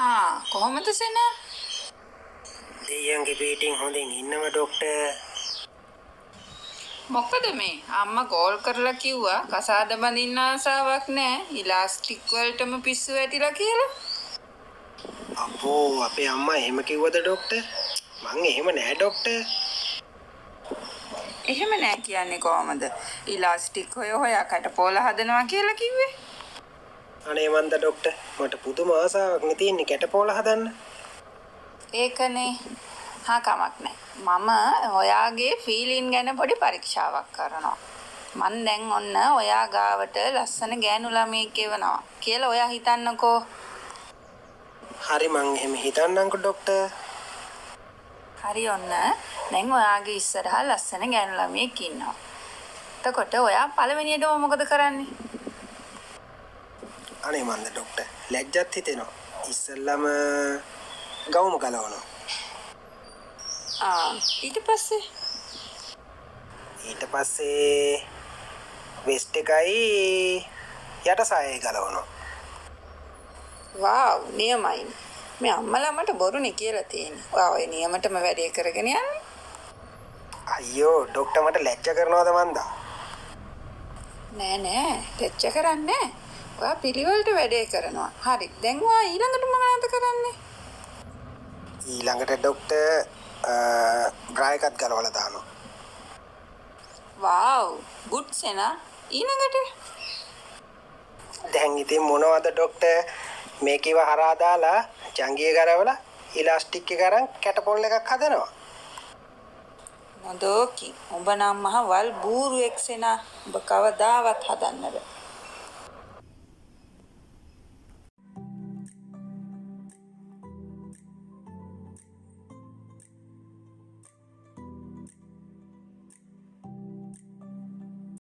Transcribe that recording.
ආ කොහොමද සෙනා? දෙයියන්ගේ පිටින් හොඳින් ඉන්නව ඩොක්ටර්. මොකද මේ අම්මා කෝල් කරලා කිව්වා කසාද බඳින්න ආසාවක් නැහැ ඉලාස්ටික් වලටම පිස්සු වැටිලා කියලා. අපෝ අපේ අම්මා එහෙම කිව්වද ඩොක්ටර්? මං එහෙම නෑ ඩොක්ටර්. එහෙම නෑ කියන්නේ කොහමද? ඉලාස්ටික් හොය හොයා කටපෝල හදනවා කියලා කිව්වේ. අනේ මන්ද ඩොක්ටර් මට පුදුම ආසාවක් නේ තියෙන්නේ කැටපෝල හදන්න. ඒකනේ හා කමක් නෑ. මම ඔයාගේ ෆීලින් ගැන පොඩි පරීක්ෂාවක් කරනවා. මන් දැන් ඔන්න ඔයා ගාවට ලස්සන ගෑනු ළමයෙක් එවනවා කියලා ඔයා හිතන්නකෝ. හරි මං එහෙම හිතන්නම්කො ඩොක්ටර්. හරි ඔන්න දැන් ඔයාගේ ඉස්සරහා ලස්සන ගෑනු ළමයෙක් ඉන්නවා. එතකොට ඔයා පළවෙනියටම මොකද කරන්නේ? අනේ මන්ද ඩොක්ටර් ලැජ්ජත් හිතෙනවා. ඉස්සල්ලාම ගවුම ගලවනවා. ඊට පස්සේ ඊට පස්සේ වෙස්ට් එකයි යට සායයි ගලවනවා. වාව් නියමයි. මේ අම්මලා මට බොරුනේ කියලා තියෙන්නේ. ඔයා නියමටම වැඩේ කරගෙන යන්නේ. අයියෝ ඩොක්ටර් මට ලැජ්ජ කරනවද මන්දා? නෑ නෑ ලැජ්ජ කරන්නේ. ඔයා පිළිවෙලට වැඩේ කරනවා. හරි. දැන් ඔයා ඊළඟට මොනවද කරන්නේ? ඊළඟට ඩොක්ටර් බ්‍රා එකත් ගලවලා දානවා. Wow good Sena. ඊළඟට දැන් ඉතින් මොනවද ඩොක්ටර් මේකේව හරහා දාලා ජංගිය කරවලා ඉලාස්ටික් එක අරන් කැටපොල් එකක් හදනවා. නොදෝකි. උඹ නම් මහ වල් බූරුවෙක් සෙනා. උඹ කවදාවත් හදන්න බෑ.